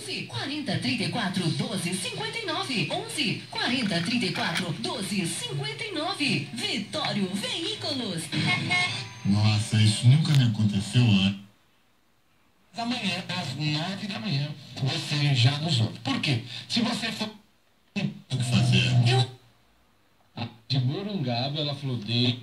11 40 34 12 59. 11 40 34 12 59. Vitório Veículos. Nossa, isso nunca me aconteceu antes. Amanhã, às nove da manhã, você já nos ouve. Por quê? Se você for. O que fazer? Eu. De Morungaba, ela falou, de